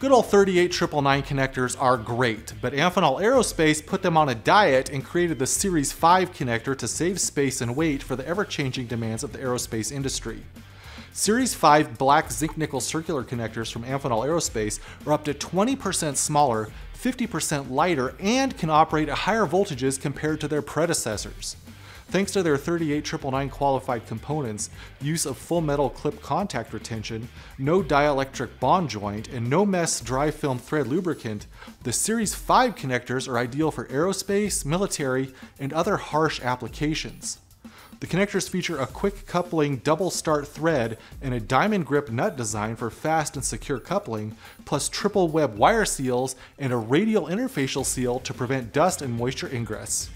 Good old 38999 connectors are great, but Amphenol Aerospace put them on a diet and created the Series 5 connector to save space and weight for the ever-changing demands of the aerospace industry. Series 5 black zinc nickel circular connectors from Amphenol Aerospace are up to 20% smaller, 50% lighter, and can operate at higher voltages compared to their predecessors. Thanks to their 38999 qualified components, use of full metal clip contact retention, no dielectric bond joint, and no mess dry film thread lubricant, the Series 5 connectors are ideal for aerospace, military, and other harsh applications. The connectors feature a quick coupling double start thread and a diamond grip nut design for fast and secure coupling, plus triple web wire seals and a radial interfacial seal to prevent dust and moisture ingress.